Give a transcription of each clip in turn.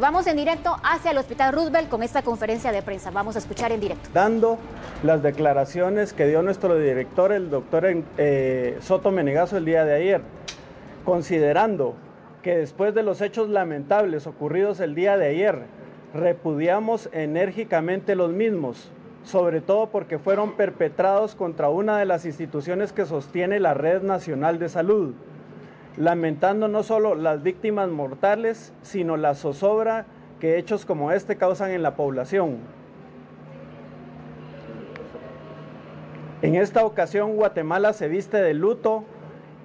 Vamos en directo hacia el Hospital Roosevelt con esta conferencia de prensa. Vamos a escuchar en directo. Dando las declaraciones que dio nuestro director, el doctor eh, Soto Menegazo, el día de ayer, considerando que después de los hechos lamentables ocurridos el día de ayer, repudiamos enérgicamente los mismos, sobre todo porque fueron perpetrados contra una de las instituciones que sostiene la Red Nacional de Salud lamentando no solo las víctimas mortales, sino la zozobra que hechos como este causan en la población. En esta ocasión Guatemala se viste de luto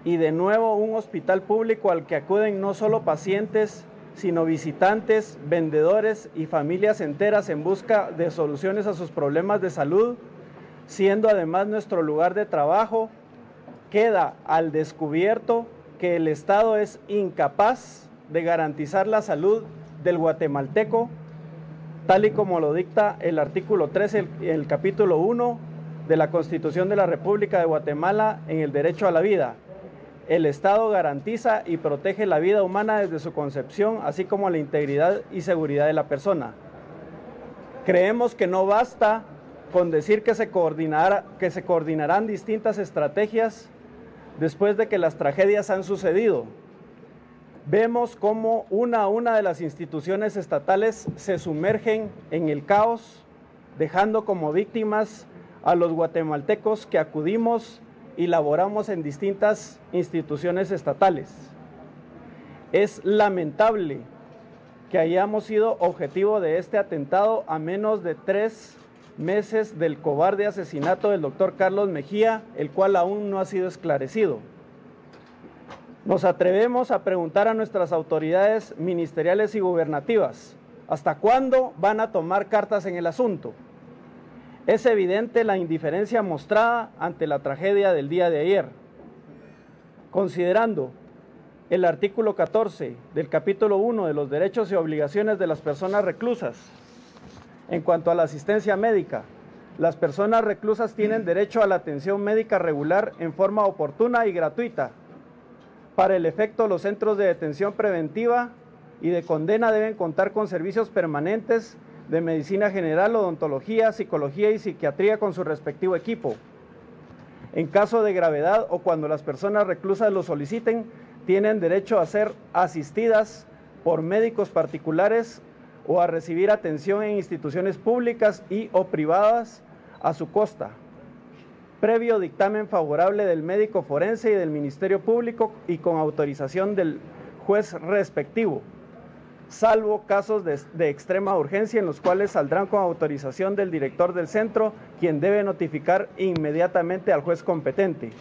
y de nuevo un hospital público al que acuden no solo pacientes, sino visitantes, vendedores y familias enteras en busca de soluciones a sus problemas de salud, siendo además nuestro lugar de trabajo, queda al descubierto que el Estado es incapaz de garantizar la salud del guatemalteco, tal y como lo dicta el artículo 13, el, el capítulo 1 de la Constitución de la República de Guatemala en el derecho a la vida. El Estado garantiza y protege la vida humana desde su concepción, así como la integridad y seguridad de la persona. Creemos que no basta con decir que se, que se coordinarán distintas estrategias después de que las tragedias han sucedido. Vemos cómo una a una de las instituciones estatales se sumergen en el caos, dejando como víctimas a los guatemaltecos que acudimos y laboramos en distintas instituciones estatales. Es lamentable que hayamos sido objetivo de este atentado a menos de tres meses del cobarde asesinato del doctor Carlos Mejía, el cual aún no ha sido esclarecido. Nos atrevemos a preguntar a nuestras autoridades ministeriales y gubernativas, ¿hasta cuándo van a tomar cartas en el asunto? Es evidente la indiferencia mostrada ante la tragedia del día de ayer. Considerando el artículo 14 del capítulo 1 de los derechos y obligaciones de las personas reclusas, en cuanto a la asistencia médica, las personas reclusas tienen derecho a la atención médica regular en forma oportuna y gratuita. Para el efecto, los centros de detención preventiva y de condena deben contar con servicios permanentes de medicina general, odontología, psicología y psiquiatría con su respectivo equipo. En caso de gravedad o cuando las personas reclusas lo soliciten, tienen derecho a ser asistidas por médicos particulares o a recibir atención en instituciones públicas y o privadas a su costa, previo dictamen favorable del médico forense y del Ministerio Público y con autorización del juez respectivo, salvo casos de, de, extrema urgencia en los cuales saldrán con autorización del director del centro, quien debe notificar inmediatamente al juez competente.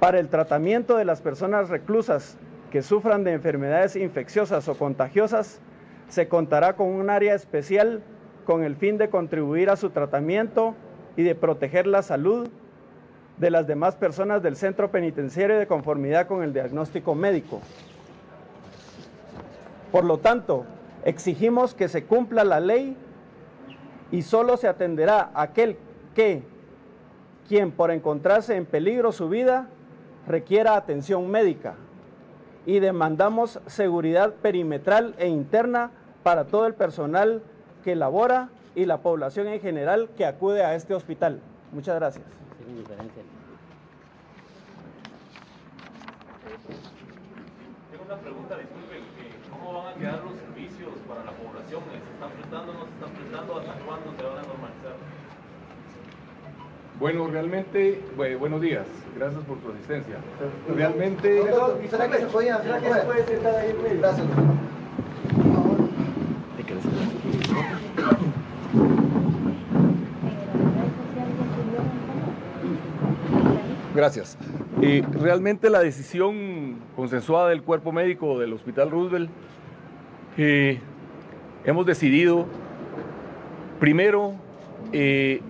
Para el tratamiento de las personas reclusas que sufran de enfermedades infecciosas o contagiosas, se contará con un área especial con el fin de contribuir a su tratamiento y de proteger la salud de las demás personas del centro penitenciario de conformidad con el diagnóstico médico. Por lo tanto, exigimos que se cumpla la ley y solo se atenderá aquel que, quien por encontrarse en peligro su vida, requiera atención médica y demandamos seguridad perimetral e interna para todo el personal que labora y la población en general que acude a este hospital. Muchas gracias. Tengo una pregunta, disculpen, ¿cómo van a quedar los servicios para la población? ¿Se están prestando, no se están prestando? ¿Hasta cuándo se van a normalizar? Bueno, realmente, bueno, buenos días, gracias por su asistencia. Realmente... ¿Será que se podía? ¿Será que se puede sentar ahí? Gracias. Gracias. Eh, realmente la decisión consensuada del cuerpo médico del Hospital Roosevelt, eh, hemos decidido primero eh,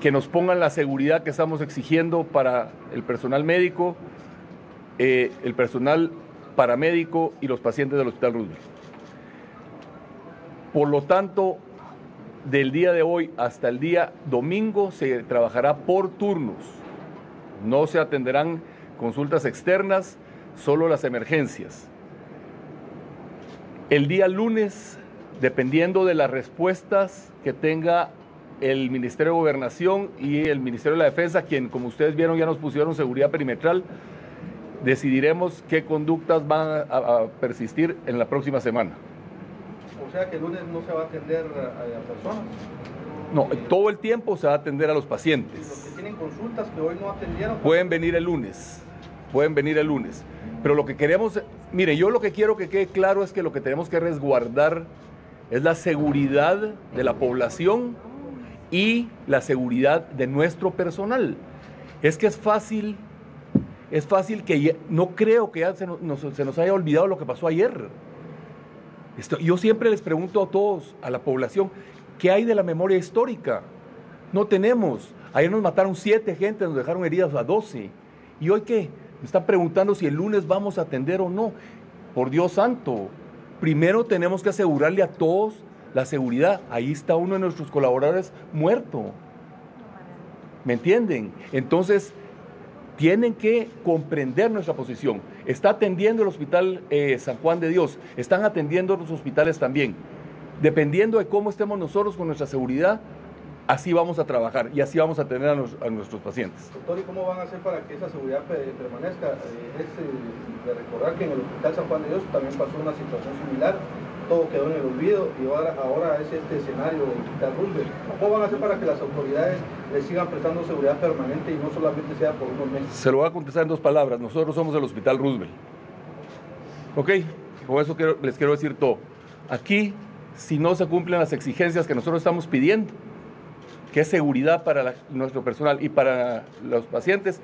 que nos pongan la seguridad que estamos exigiendo para el personal médico, eh, el personal paramédico y los pacientes del Hospital Roosevelt. Por lo tanto, del día de hoy hasta el día domingo se trabajará por turnos. No se atenderán consultas externas, solo las emergencias. El día lunes, dependiendo de las respuestas que tenga el Ministerio de Gobernación y el Ministerio de la Defensa, quien como ustedes vieron ya nos pusieron seguridad perimetral, decidiremos qué conductas van a, a persistir en la próxima semana. O sea que el lunes no se va a atender a, a personas. No, todo el tiempo se va a atender a los pacientes. Tienen consultas que hoy no atendieron. Pueden venir el lunes, pueden venir el lunes. Pero lo que queremos, mire, yo lo que quiero que quede claro es que lo que tenemos que resguardar es la seguridad de la población y la seguridad de nuestro personal. Es que es fácil, es fácil que ya- no creo que ya se nos- se nos haya olvidado lo que pasó ayer. Esto- yo siempre les pregunto a todos, a la población, ¿qué hay de la memoria histórica? No tenemos. Ayer nos mataron siete gente, nos dejaron heridas a 12. ¿Y hoy qué? Me están preguntando si el lunes vamos a atender o no. Por Dios santo, primero tenemos que asegurarle a todos la seguridad. Ahí está uno de nuestros colaboradores muerto. ¿Me entienden? Entonces, tienen que comprender nuestra posición. Está atendiendo el Hospital eh, San Juan de Dios, están atendiendo los hospitales también. Dependiendo de cómo estemos nosotros con nuestra seguridad, así vamos a trabajar y así vamos a atender a, nos- a nuestros pacientes. Doctor, ¿y cómo van a hacer para que esa seguridad pe- permanezca? Eh, es eh, de recordar que en el Hospital San Juan de Dios también pasó una situación similar, todo quedó en el olvido y ahora, ahora es este escenario del Hospital Roosevelt. ¿Cómo van a hacer para que las autoridades le sigan prestando seguridad permanente y no solamente sea por unos meses? Se lo voy a contestar en dos palabras. Nosotros somos el Hospital Roosevelt. ¿Ok? Con eso quiero- les quiero decir todo. Aquí, si no se cumplen las exigencias que nosotros estamos pidiendo, que es seguridad para nuestro personal y para los pacientes,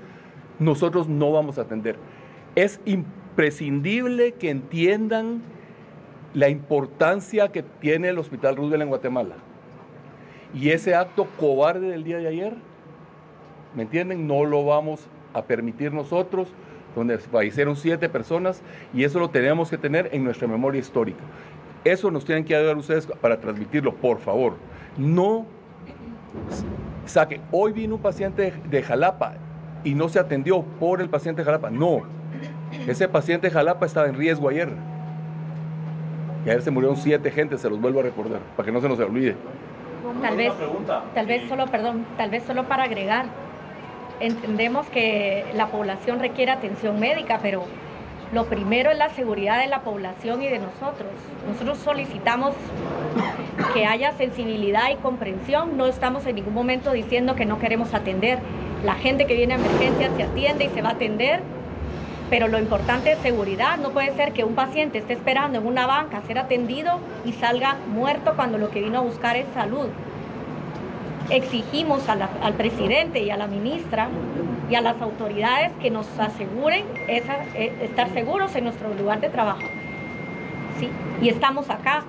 nosotros no vamos a atender. Es imprescindible que entiendan la importancia que tiene el Hospital Roosevelt en Guatemala. Y ese acto cobarde del día de ayer, ¿me entienden? No lo vamos a permitir nosotros, donde fallecieron siete personas, y eso lo tenemos que tener en nuestra memoria histórica. Eso nos tienen que ayudar ustedes para transmitirlo, por favor. No saque, hoy vino un paciente de- Jalapa y no se atendió por el paciente de Jalapa. No, ese paciente de Jalapa estaba en riesgo ayer. Y ayer se murieron siete gente, se los vuelvo a recordar, para que no se nos olvide. Tal vez, pregunta. tal vez solo, perdón, tal vez solo para agregar. Entendemos que la población requiere atención médica, pero lo primero es la seguridad de la población y de nosotros. Nosotros solicitamos que haya sensibilidad y comprensión. No estamos en ningún momento diciendo que no queremos atender. La gente que viene a emergencias se atiende y se va a atender, pero lo importante es seguridad. No puede ser que un paciente esté esperando en una banca a ser atendido y salga muerto cuando lo que vino a buscar es salud. Exigimos al presidente y a la ministra y a las autoridades que nos aseguren esa- eh, estar seguros en nuestro lugar de trabajo. Sí, y estamos acá.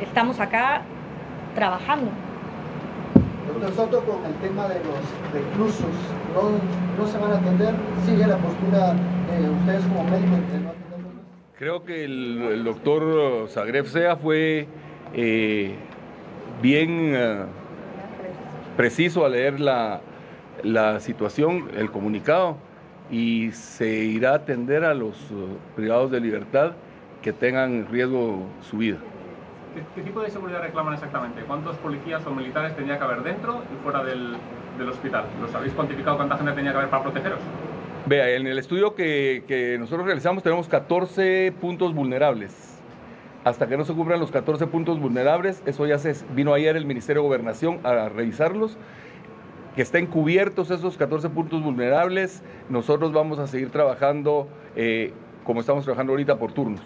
Estamos acá trabajando. Soto, con el tema de los reclusos, ¿no, no se van a atender? ¿Sigue la postura de ustedes como médicos de no atenderlos? Creo que el, el doctor Zagreb Sea fue eh, bien eh, preciso al leer la, la situación, el comunicado, y se irá a atender a los eh, privados de libertad que tengan en riesgo su vida. ¿Qué, qué tipo de seguridad reclaman exactamente? ¿Cuántos policías o militares tenía que haber dentro y fuera del, del hospital? ¿Los habéis cuantificado cuánta gente tenía que haber para protegeros? Vea, en el estudio que, que nosotros realizamos tenemos 14 puntos vulnerables. Hasta que no se cubran los 14 puntos vulnerables, eso ya se vino ayer el Ministerio de Gobernación a revisarlos, que estén cubiertos esos 14 puntos vulnerables, nosotros vamos a seguir trabajando eh, como estamos trabajando ahorita por turnos.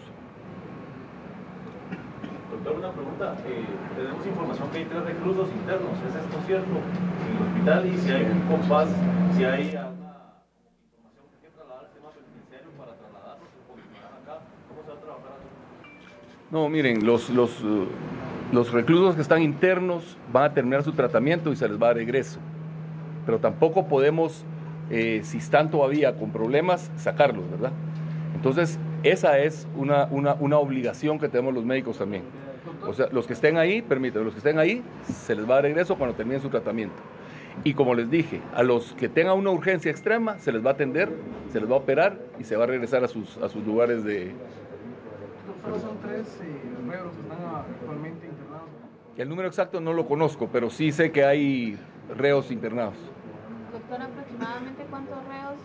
Doctor, una pregunta. Eh, tenemos información que hay tres reclusos internos. ¿Es esto cierto? En el hospital y si hay un compás, si hay alguna información que hay que trasladar al sistema penitenciario para trasladarlos o continuar acá, ¿cómo se va a trabajar así? No, miren, los, los, los reclusos que están internos van a terminar su tratamiento y se les va a dar egreso. Pero tampoco podemos, eh, si están todavía con problemas, sacarlos, ¿verdad? Entonces, esa es una, una, una obligación que tenemos los médicos también. O sea, los que estén ahí, permítanme, los que estén ahí, se les va a dar egreso cuando terminen su tratamiento. Y como les dije, a los que tengan una urgencia extrema, se les va a atender, se les va a operar y se va a regresar a sus, a sus lugares de, Solo son tres eh, reos que están actualmente internados. El número exacto no lo conozco, pero sí sé que hay reos internados. Cuántos reos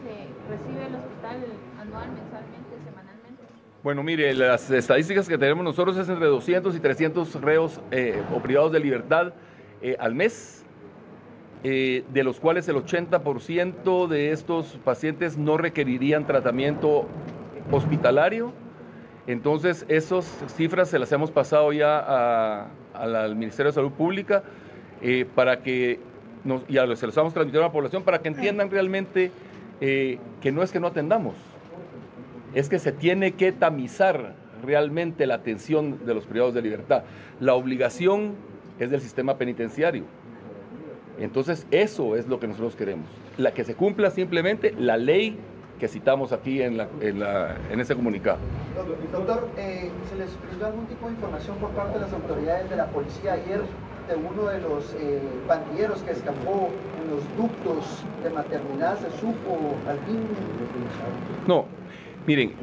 recibe el hospital anual, mensualmente, semanalmente? Bueno, mire, las estadísticas que tenemos nosotros es entre 200 y 300 reos eh, o privados de libertad eh, al mes, eh, de los cuales el 80% de estos pacientes no requerirían tratamiento hospitalario. Entonces, esas cifras se las hemos pasado ya al Ministerio de Salud Pública para que nos, y a los, se los vamos transmitiendo a la población para que entiendan realmente eh, que no es que no atendamos, es que se tiene que tamizar realmente la atención de los privados de libertad. La obligación es del sistema penitenciario. Entonces, eso es lo que nosotros queremos. La que se cumpla simplemente la ley que citamos aquí en, la, en, la- en ese comunicado. Doctor, eh, ¿se les brindó algún tipo de información por parte de las autoridades de la policía ayer de uno de los eh, pandilleros que escapó en los ductos de maternidad? ¿Se supo algún No, miren,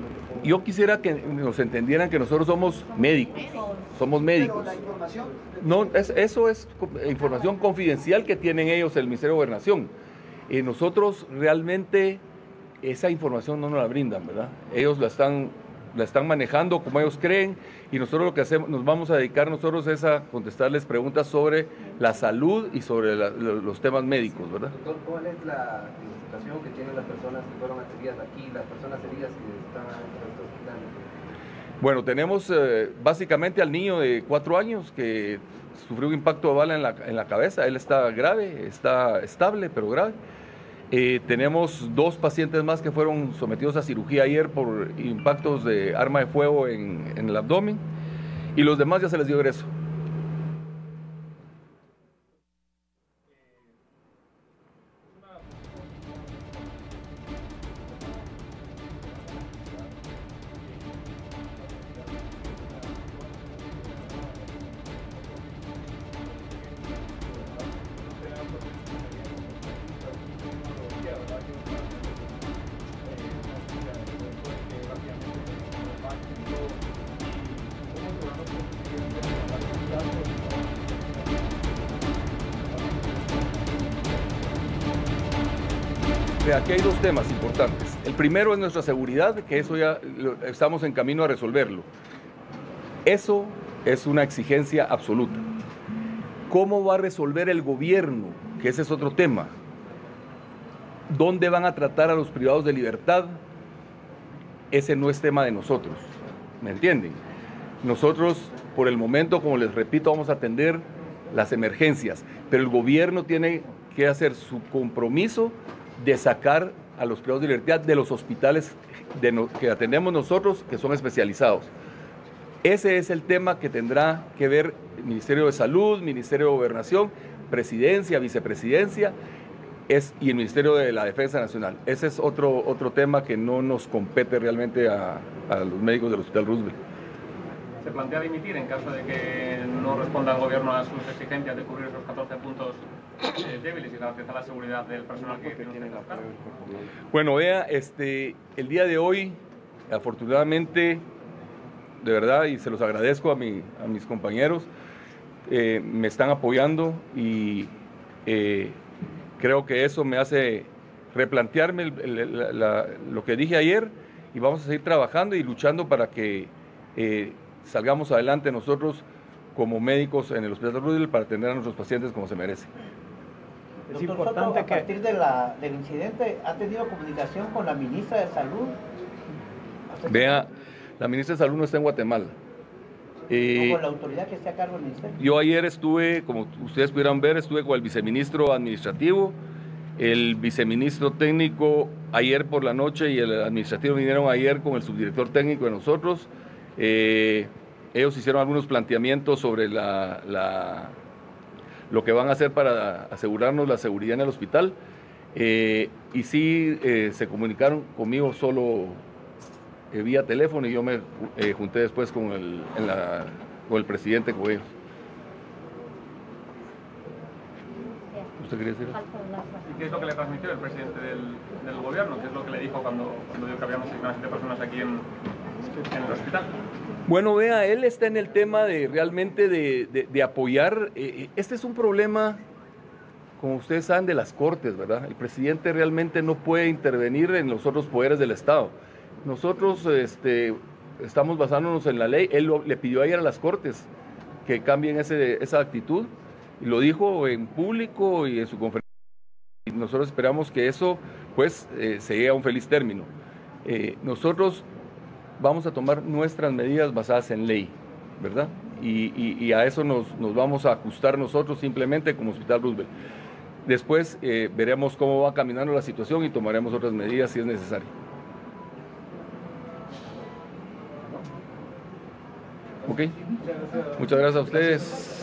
yo quisiera que nos entendieran que nosotros somos médicos, somos Pero médicos. la información, No, es- eso es información confidencial que tienen ellos, el Ministerio de Gobernación. Eh, nosotros realmente esa información no nos la brindan, ¿verdad? Ellos la están, la están manejando como ellos creen y nosotros lo que hacemos, nos vamos a dedicar nosotros es a contestarles preguntas sobre la salud y sobre la- lo- los temas médicos, ¿verdad? Doctor, ¿cuál es la situación que tienen las personas que fueron atendidas aquí, las personas heridas que están en este hospital? Bueno, tenemos eh, básicamente al niño de cuatro años que sufrió un impacto de bala en la, en la cabeza. Él está grave, está estable, pero grave. Eh, tenemos dos pacientes más que fueron sometidos a cirugía ayer por impactos de arma de fuego en, el abdomen. Y los demás ya se les dio egreso. Aquí hay dos temas importantes. El primero es nuestra seguridad, que eso ya estamos en camino a resolverlo. Eso es una exigencia absoluta. ¿Cómo va a resolver el gobierno? Que ese es otro tema. ¿Dónde van a tratar a los privados de libertad? Ese no es tema de nosotros. ¿Me entienden? Nosotros, por el momento, como les repito, vamos a atender las emergencias, pero el gobierno tiene que hacer su compromiso de sacar a los privados de libertad de los hospitales que atendemos nosotros, que son especializados. Ese es el tema que tendrá que ver el Ministerio de Salud, Ministerio de Gobernación, Presidencia, Vicepresidencia es, y el Ministerio de la Defensa Nacional. Ese es otro, otro tema que no nos compete realmente a, a los médicos del Hospital Roosevelt. ¿Se plantea dimitir en caso de que no responda el gobierno a sus exigencias de cubrir esos 14 puntos débiles y garantizar la seguridad del personal que tiene cargo? Bueno, vea, este, el día de hoy, afortunadamente, de verdad, y se los agradezco a, mi- a mis compañeros, eh, me están apoyando y eh, creo que eso me hace replantearme la- la- lo que dije ayer y vamos a seguir trabajando y luchando para que eh, salgamos adelante nosotros como médicos en el Hospital Roosevelt para atender a nuestros pacientes como se merece. Es Doctor importante Soto, a que- partir de la, del incidente, ¿ha tenido comunicación con la ministra de Salud? Vea, la ministra de Salud no está en Guatemala. Eh, ¿O con la autoridad que esté a cargo del ministerio? yo ayer estuve, como ustedes pudieran ver, estuve con el viceministro administrativo, el viceministro técnico ayer por la noche y el administrativo vinieron ayer con el subdirector técnico de nosotros. Eh, ellos hicieron algunos planteamientos sobre la, la- lo que van a hacer para asegurarnos la seguridad en el hospital. Eh, y sí eh, se comunicaron conmigo solo eh, vía teléfono y yo me eh, junté después con el, en la- con el presidente con ellos. ¿Usted quería decir? ¿Y qué es lo que le transmitió el presidente del, del gobierno? ¿Qué es lo que le dijo cuando, cuando dijo que habíamos asignado a siete personas aquí en, en el hospital? Bueno, vea, él está en el tema de realmente de, apoyar. eh, este es un problema, como ustedes saben, de las cortes, ¿verdad? El presidente realmente no puede intervenir en los otros poderes del Estado. Nosotros este, estamos basándonos en la ley. Él le pidió ayer a las cortes que cambien ese- esa actitud y lo dijo en público y en su conferencia. Y nosotros esperamos que eso, pues, eh, se llegue a un feliz término. Eh, nosotros vamos a tomar nuestras medidas basadas en ley, ¿verdad? Y, a eso nos, nos vamos a ajustar nosotros simplemente como Hospital Roosevelt. Después eh, veremos cómo va caminando la situación y tomaremos otras medidas si es necesario. ¿Ok? Muchas gracias a ustedes.